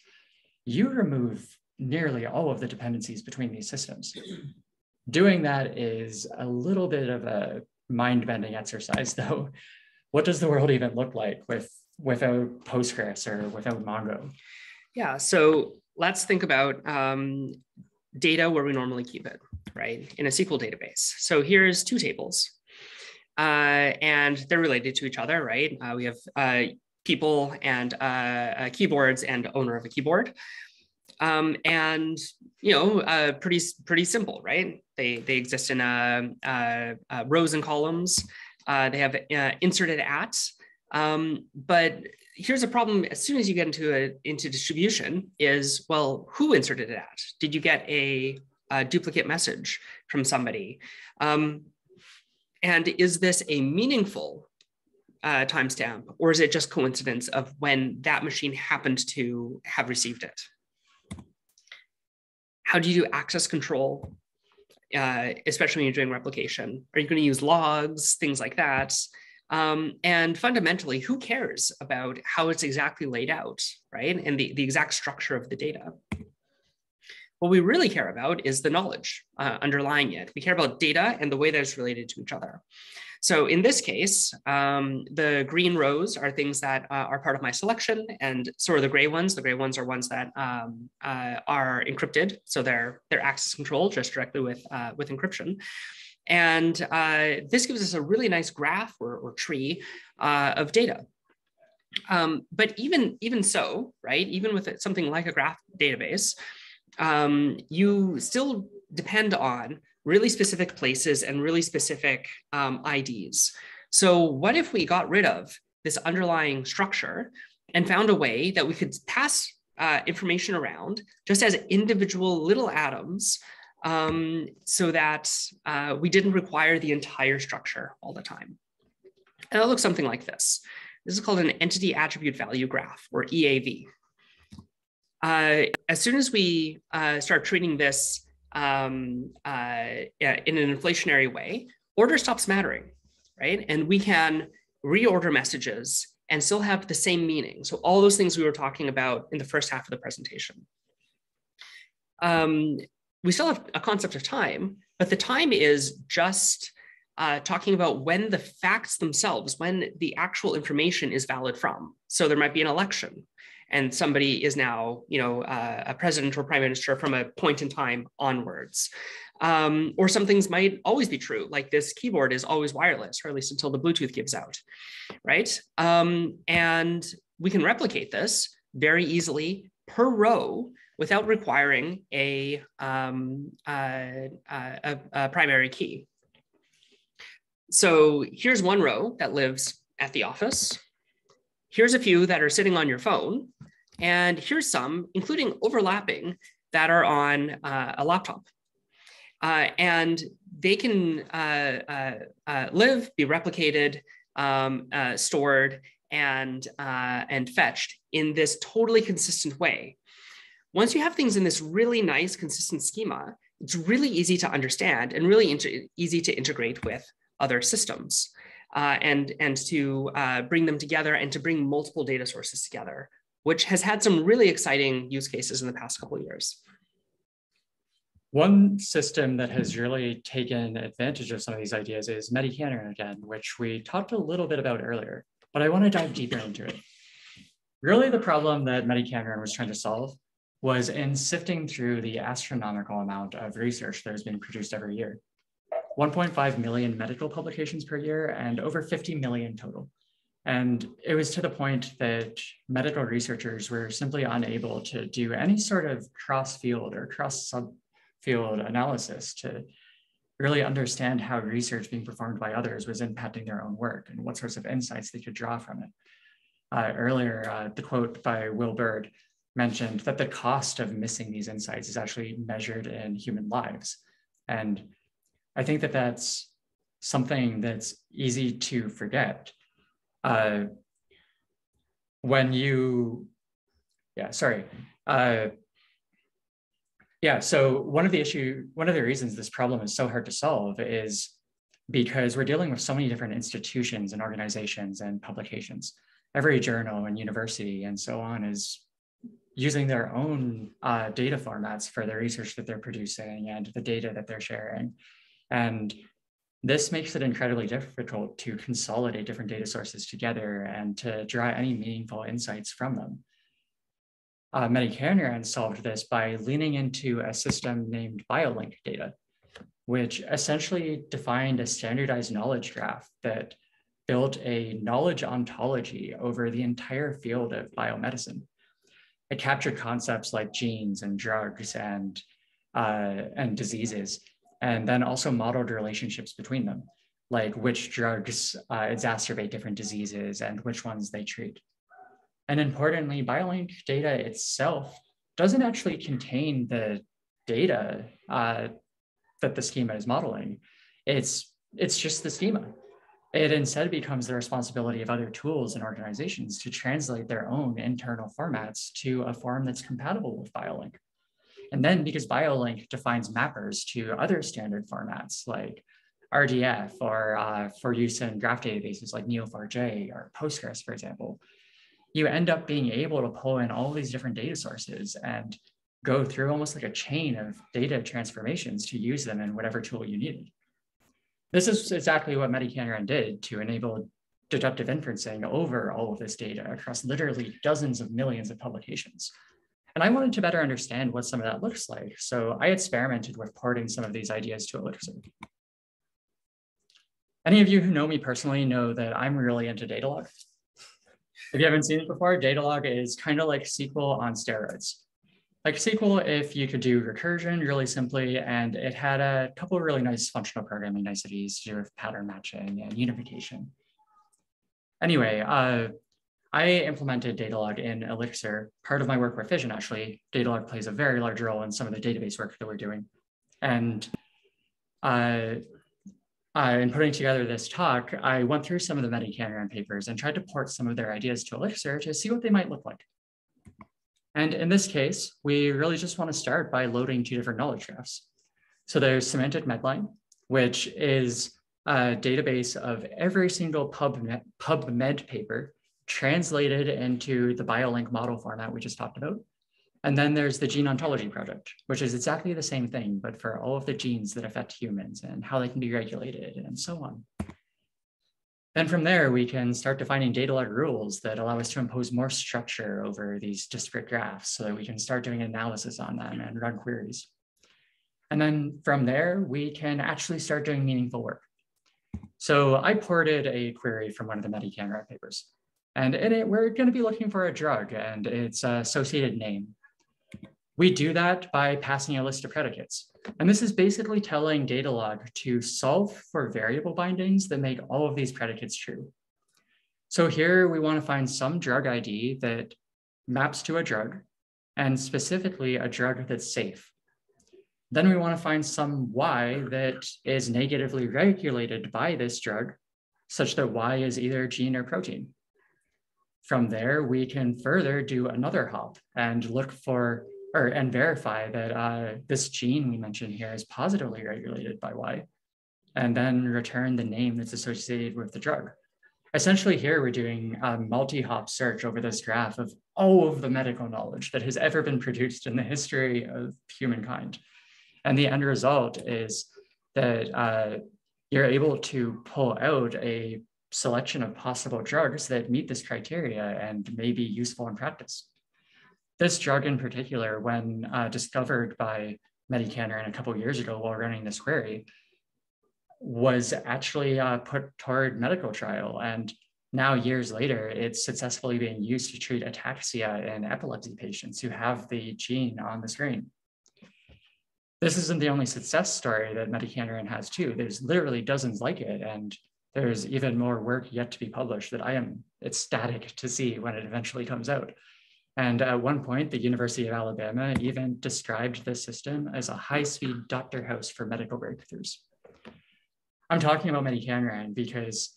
you remove nearly all of the dependencies between these systems. Doing that is a little bit of a mind-bending exercise, though. What does the world even look like with without Postgres or without Mongo? Yeah, so let's think about um, data where we normally keep it, right? In a SQL database. So here's two tables, uh, and they're related to each other, right? Uh, we have uh, people and uh, uh, keyboards and owner of a keyboard. Um, and you know, uh, pretty pretty simple, right? They they exist in uh, uh, uh rows and columns. they have inserted at. Um, but here's a problem: as soon as you get into a into distribution, is well, who inserted it at? Did you get a, a duplicate message from somebody? Um, and is this a meaningful uh, timestamp, or is it just coincidence of when that machine happened to have received it? How do you do access control, uh, especially when you're doing replication? Are you going to use logs, things like that? Um, and fundamentally, who cares about how it's exactly laid out, right? And the, the exact structure of the data. What we really care about is the knowledge uh, underlying it. We care about data and the way that it's related to each other. So in this case, um, the green rows are things that uh, are part of my selection and so are the gray ones. The gray ones are ones that um, uh, are encrypted. So they're, they're access controlled just directly with, uh, with encryption. And uh, this gives us a really nice graph or, or tree uh, of data. Um, but even, even so, right, even with something like a graph database, um, you still depend on really specific places and really specific um, IDs. So what if we got rid of this underlying structure and found a way that we could pass uh, information around just as individual little atoms um, so that uh, we didn't require the entire structure all the time. And it looks something like this. This is called an entity attribute value graph or EAV. Uh, as soon as we uh, start treating this um, uh, in an inflationary way, order stops mattering, right? And we can reorder messages and still have the same meaning. So all those things we were talking about in the first half of the presentation. Um, we still have a concept of time, but the time is just uh, talking about when the facts themselves, when the actual information is valid from. So there might be an election and somebody is now, you know, uh, a president or prime minister from a point in time onwards. Um, or some things might always be true, like this keyboard is always wireless, or at least until the Bluetooth gives out, right? Um, and we can replicate this very easily per row without requiring a, um, uh, a, a primary key. So here's one row that lives at the office. Here's a few that are sitting on your phone. And here's some, including overlapping, that are on uh, a laptop. Uh, and they can uh, uh, uh live, be replicated, um, uh, stored, and, and fetched in this totally consistent way. Once you have things in this really nice, consistent schema, it's really easy to understand and really easy to integrate with other systems uh, and, and to uh, bring them together and to bring multiple data sources together, which has had some really exciting use cases in the past couple years. One system that has really taken advantage of some of these ideas is mediKanren again, which we talked a little bit about earlier, but I want to dive deeper into it. Really the problem that mediKanren was trying to solve was in sifting through the astronomical amount of research that has been produced every year. 1.5 million medical publications per year and over 50 million total. And it was to the point that medical researchers were simply unable to do any sort of cross field or cross subfield analysis to really understand how research being performed by others was impacting their own work and what sorts of insights they could draw from it. Uh, earlier, uh, the quote by Will Byrd mentioned that the cost of missing these insights is actually measured in human lives. And I think that that's something that's easy to forget. Uh, when you, yeah, sorry. Uh, yeah, so one of the issue, one of the reasons this problem is so hard to solve is because we're dealing with so many different institutions and organizations and publications. Every journal and university and so on is using their own uh, data formats for the research that they're producing and the data that they're sharing. And this makes it incredibly difficult to consolidate different data sources together and to draw any meaningful insights from them. Uh, mediKanren solved this by leaning into a system named BioLink data, which essentially defined a standardized knowledge graph that built a knowledge ontology over the entire field of biomedicine it captured concepts like genes and drugs and uh, and diseases, and then also modeled relationships between them, like which drugs uh, exacerbate different diseases and which ones they treat. And importantly, BioLink data itself doesn't actually contain the data uh, that the schema is modeling. It's, it's just the schema. It instead becomes the responsibility of other tools and organizations to translate their own internal formats to a form that's compatible with BioLink. And then because BioLink defines mappers to other standard formats like RDF or uh, for use in graph databases like Neo4j or Postgres, for example, you end up being able to pull in all these different data sources and go through almost like a chain of data transformations to use them in whatever tool you need. This is exactly what mediKanren did to enable deductive inferencing over all of this data across literally dozens of millions of publications. And I wanted to better understand what some of that looks like. So I experimented with porting some of these ideas to Elixir. Any of you who know me personally know that I'm really into Datalog. If you haven't seen it before, Datalog is kind of like SQL on steroids. Like SQL, if you could do recursion really simply, and it had a couple of really nice functional programming niceties to do with pattern matching and unification. Anyway, uh, I implemented Datalog in Elixir. Part of my work with Fission, actually, Datalog plays a very large role in some of the database work that we're doing. And uh, uh, in putting together this talk, I went through some of the mediKanren papers and tried to port some of their ideas to Elixir to see what they might look like. And in this case, we really just want to start by loading two different knowledge graphs. So there's Semantic Medline, which is a database of every single PubMed, PubMed paper translated into the BioLink model format we just talked about. And then there's the Gene Ontology Project, which is exactly the same thing, but for all of the genes that affect humans and how they can be regulated and so on. Then from there, we can start defining Datalog rules that allow us to impose more structure over these disparate graphs so that we can start doing analysis on them and run queries. And then from there, we can actually start doing meaningful work. So I ported a query from one of the mediKanren papers. And in it, we're going to be looking for a drug and its associated name. We do that by passing a list of predicates. And this is basically telling Datalog to solve for variable bindings that make all of these predicates true. So here we want to find some drug ID that maps to a drug and specifically a drug that's safe. Then we want to find some Y that is negatively regulated by this drug such that Y is either a gene or protein. From there, we can further do another hop and look for or and verify that uh, this gene we mentioned here is positively regulated by Y, and then return the name that's associated with the drug. Essentially here we're doing a multi-hop search over this graph of all of the medical knowledge that has ever been produced in the history of humankind. And the end result is that uh, you're able to pull out a selection of possible drugs that meet this criteria and may be useful in practice. This drug in particular, when uh, discovered by mediKanren a couple years ago while running this query, was actually uh, put toward medical trial. And now years later, it's successfully being used to treat ataxia in epilepsy patients who have the gene on the screen. This isn't the only success story that mediKanren has too. There's literally dozens like it. And there's even more work yet to be published that I am ecstatic to see when it eventually comes out. And at one point, the University of Alabama even described this system as a high-speed Doctor House for medical breakthroughs. I'm talking about mediKanren because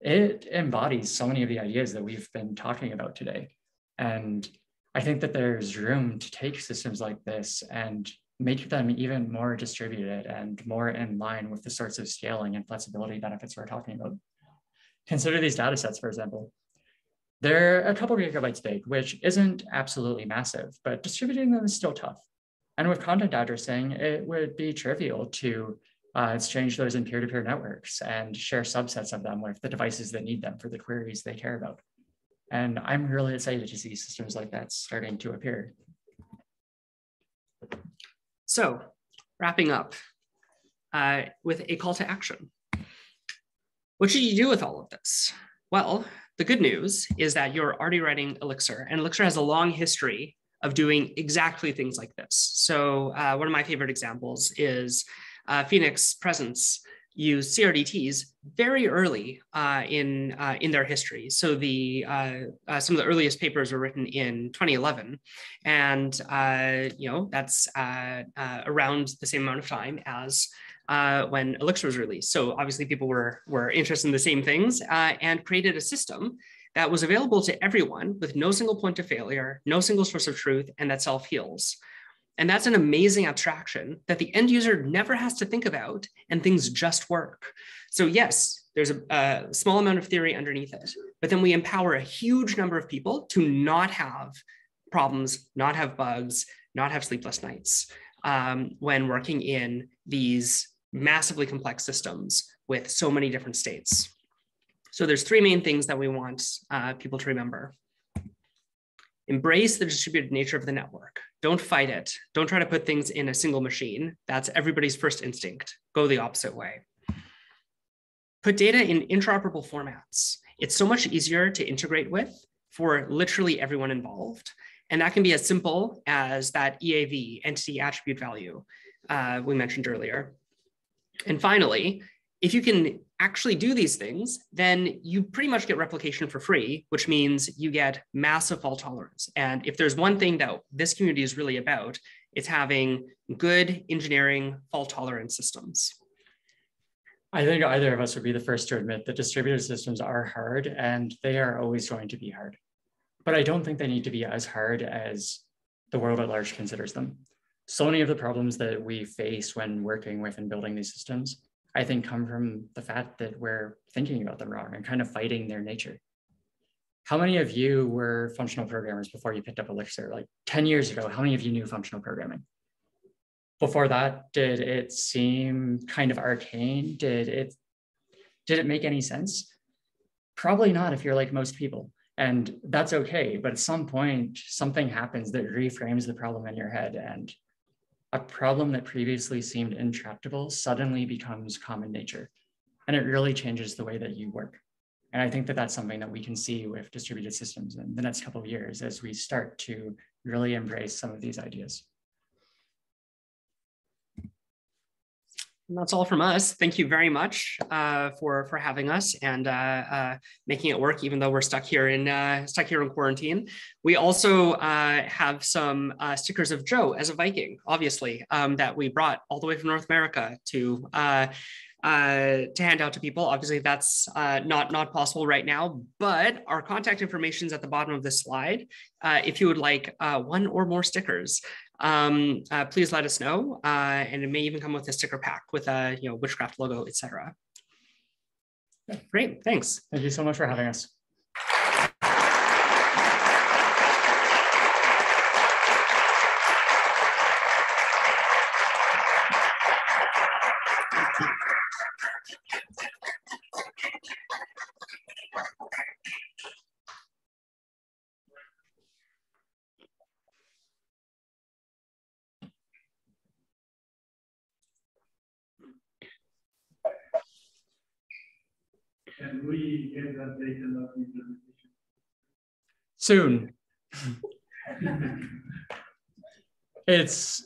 it embodies so many of the ideas that we've been talking about today. And I think that there's room to take systems like this and make them even more distributed and more in line with the sorts of scaling and flexibility benefits we're talking about. Consider these data sets, for example. They're a couple gigabytes big, which isn't absolutely massive, but distributing them is still tough. And with content addressing, it would be trivial to uh, exchange those in peer-to-peer -peer networks and share subsets of them with the devices that need them for the queries they care about. And I'm really excited to see systems like that starting to appear. So wrapping up uh, with a call to action. What should you do with all of this? Well, the good news is that you're already writing Elixir, and Elixir has a long history of doing exactly things like this. So uh, one of my favorite examples is uh, Phoenix Presence used CRDTs very early uh, in, uh, in their history. So the, uh, uh some of the earliest papers were written in 2011. And, uh, you know, that's uh, around the same amount of time as when Elixir was released. So obviously people were, were interested in the same things and created a system that was available to everyone with no single point of failure, no single source of truth, and that self-heals. And that's an amazing abstraction that the end user never has to think about and things just work. So yes, there's a, a, small amount of theory underneath it, but then we empower a huge number of people to not have problems, not have bugs, not have sleepless nights um, when working in these massively complex systems with so many different states. So there's three main things that we want uh, people to remember. Embrace the distributed nature of the network. Don't fight it. Don't try to put things in a single machine. That's everybody's first instinct. Go the opposite way. Put data in interoperable formats. It's so much easier to integrate with for literally everyone involved. And that can be as simple as that EAV, entity attribute value, uh, we mentioned earlier. And finally, if you can actually do these things, then you pretty much get replication for free, which means you get massive fault tolerance. And if there's one thing that this community is really about, it's having good engineering fault tolerant systems. I think either of us would be the first to admit that distributed systems are hard and they are always going to be hard. But I don't think they need to be as hard as the world at large considers them. So many of the problems that we face when working with and building these systems I think come from the fact that we're thinking about them wrong and kind of fighting their nature. How many of you were functional programmers before you picked up Elixir? Like 10 years ago, how many of you knew functional programming? Before that, did it seem kind of arcane? Did it, did it make any sense? Probably not if you're like most people. And that's okay. But at some point, something happens that reframes the problem in your head and a problem that previously seemed intractable suddenly becomes common nature. And it really changes the way that you work. And I think that that's something that we can see with distributed systems in the next couple of years as we start to really embrace some of these ideas. And that's all from us. Thank you very much uh, for for having us and uh, uh, making it work, even though we're stuck here in uh, stuck here in quarantine. We also uh, have some uh, stickers of Joe as a Viking, obviously, um, that we brought all the way from North America to. To hand out to people. Obviously, that's uh, not not possible right now, but our contact information is at the bottom of this slide. Uh, if you would like one or more stickers, um, uh, please let us know. Uh, and it may even come with a sticker pack with a you know witchcraft logo, etc. Great, thanks. Thank you so much for having us. Soon. it's,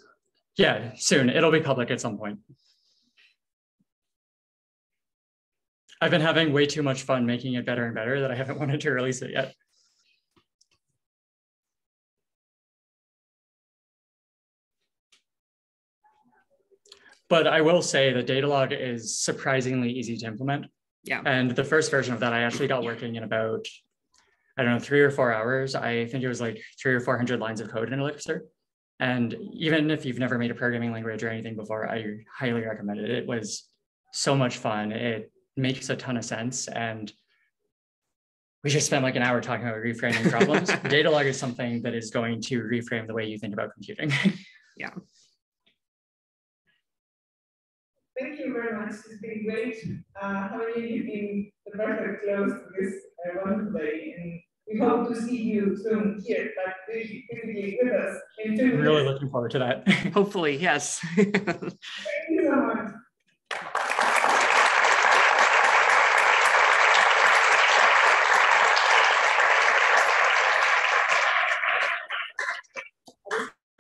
yeah, soon. It'll be public at some point. I've been having way too much fun making it better and better that I haven't wanted to release it yet. But I will say the Datalog is surprisingly easy to implement. Yeah. And the first version of that I actually got working in about, I don't know, three or four hours. I think it was like three or 400 lines of code in Elixir. And even if you've never made a programming language or anything before, I highly recommend it. It was so much fun. It makes a ton of sense. And we just spent like an hour talking about reframing problems. Datalog is something that is going to reframe the way you think about computing. yeah. Much. It's been great uh, having you in the perfect close to this uh, wonderful day. And we hope to see you soon here, but physically with us in two I'm really looking forward to that. Hopefully, yes. Thank you so much.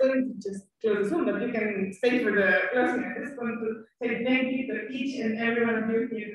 going to just close the Zoom, but you can stay for the closing. I just want to say thank you to each and every one of you here